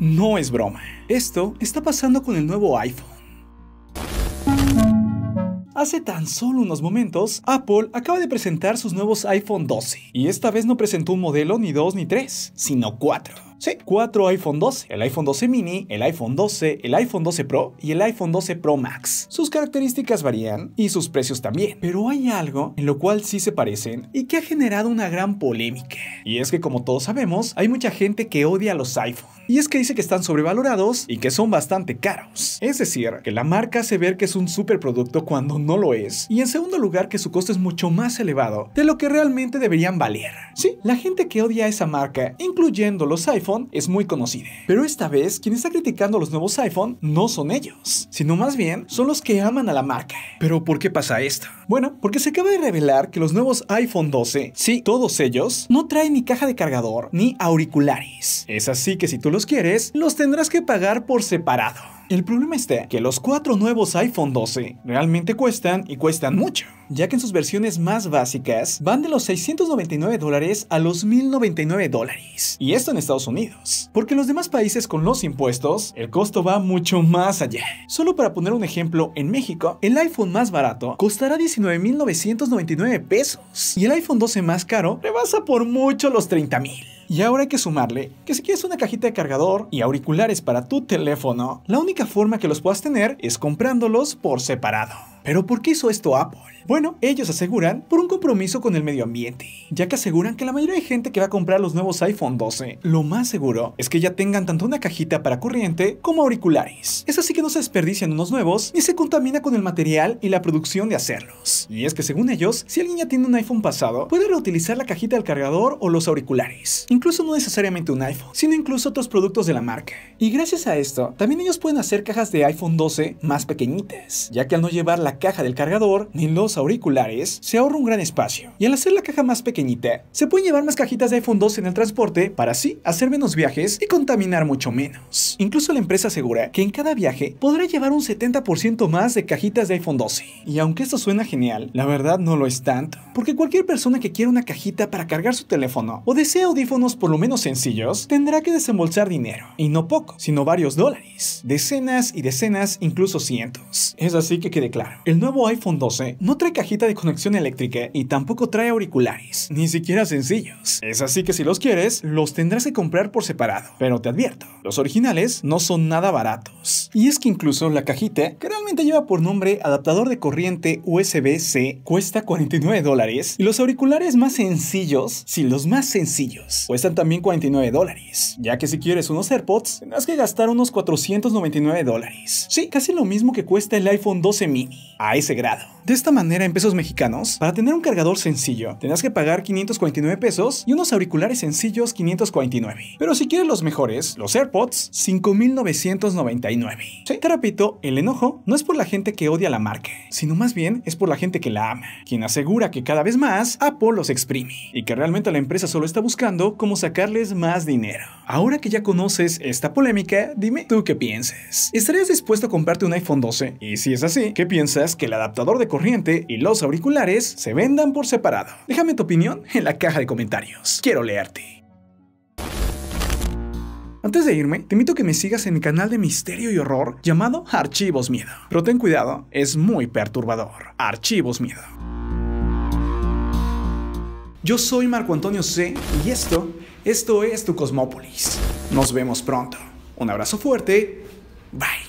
No es broma. Esto está pasando con el nuevo iPhone. Hace tan solo unos momentos, Apple acaba de presentar sus nuevos iPhone 12. Y esta vez no presentó un modelo ni dos ni tres, sino cuatro. Sí, cuatro iPhone 12, el iPhone 12 mini, el iPhone 12, el iPhone 12 Pro y el iPhone 12 Pro Max. Sus características varían y sus precios también, pero hay algo en lo cual sí se parecen y que ha generado una gran polémica. Y es que como todos sabemos, hay mucha gente que odia los iPhone. Y es que dice que están sobrevalorados y que son bastante caros. Es decir, que la marca hace ver que es un superproducto cuando no lo es. Y en segundo lugar, que su costo es mucho más elevado de lo que realmente deberían valer. Sí, la gente que odia esa marca, incluyendo los iPhone, es muy conocida. Pero esta vez, quien está criticando los nuevos iPhone no son ellos, sino más bien son los que aman a la marca. Pero ¿por qué pasa esto? Bueno, porque se acaba de revelar que los nuevos iPhone 12, sí, todos ellos, no traen ni caja de cargador ni auriculares. Es así que si tú los quieres, los tendrás que pagar por separado. El problema está que los cuatro nuevos iPhone 12 realmente cuestan y cuestan mucho, ya que en sus versiones más básicas van de los 699 dólares a los 1099 dólares. Y esto en Estados Unidos. Porque en los demás países con los impuestos, el costo va mucho más allá. Solo para poner un ejemplo, en México, el iPhone más barato costará 19.999 pesos. Y el iPhone 12 más caro rebasa por mucho los 30.000. Y ahora hay que sumarle que si quieres una cajita de cargador y auriculares para tu teléfono, la única forma que los puedas tener es comprándolos por separado. Pero ¿por qué hizo esto Apple? Bueno, ellos aseguran por un compromiso con el medio ambiente, ya que aseguran que la mayoría de gente que va a comprar los nuevos iPhone 12, lo más seguro es que ya tengan tanto una cajita para corriente como auriculares. Es así que no se desperdician unos nuevos ni se contamina con el material y la producción de hacerlos. Y es que según ellos, si alguien ya tiene un iPhone pasado, puede reutilizar la cajita del cargador o los auriculares. Incluso no necesariamente un iPhone, sino incluso otros productos de la marca. Y gracias a esto, también ellos pueden hacer cajas de iPhone 12 más pequeñitas, ya que al no llevar la caja del cargador ni los auriculares, se ahorra un gran espacio. Y al hacer la caja más pequeñita, se pueden llevar más cajitas de iPhone 12 en el transporte para así hacer menos viajes y contaminar mucho menos. Incluso la empresa asegura que en cada viaje podrá llevar un 70% más de cajitas de iPhone 12. Y aunque esto suena genial, la verdad no lo es tanto. Porque cualquier persona que quiera una cajita para cargar su teléfono o desea audífonos por lo menos sencillos, tendrá que desembolsar dinero. Y no poco, sino varios dólares. Decenas y decenas, incluso cientos. Es así que quede claro. El nuevo iPhone 12 no trae cajita de conexión eléctrica y tampoco trae auriculares, ni siquiera sencillos. Es así que si los quieres, los tendrás que comprar por separado. Pero te advierto, los originales no son nada baratos. Y es que incluso la cajita, que realmente lleva por nombre adaptador de corriente USB-C, cuesta 49 dólares. Y los auriculares más sencillos, sí, los más sencillos, cuestan también 49 dólares. Ya que si quieres unos AirPods, tendrás que gastar unos 499 dólares. Sí, casi lo mismo que cuesta el iPhone 12 mini. A ese grado. De esta manera, en pesos mexicanos, para tener un cargador sencillo, tendrás que pagar 549 pesos y unos auriculares sencillos 549. Pero si quieres los mejores, los AirPods, 5999. Sí, te repito, el enojo no es por la gente que odia la marca, sino más bien es por la gente que la ama, quien asegura que cada vez más Apple los exprime y que realmente la empresa solo está buscando cómo sacarles más dinero. Ahora que ya conoces esta polémica, dime tú qué piensas. ¿Estarías dispuesto a comprarte un iPhone 12? Y si es así, ¿qué piensas que el adaptador de corriente y los auriculares se vendan por separado? Déjame tu opinión en la caja de comentarios. Quiero leerte. Antes de irme, te invito a que me sigas en mi canal de misterio y horror llamado Archivos Miedo. Pero ten cuidado, es muy perturbador. Archivos Miedo. Yo soy Marco Antonio C y esto, esto es tu Cosmópolis. Nos vemos pronto. Un abrazo fuerte. Bye.